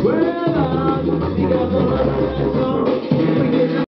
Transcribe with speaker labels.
Speaker 1: Well, I got the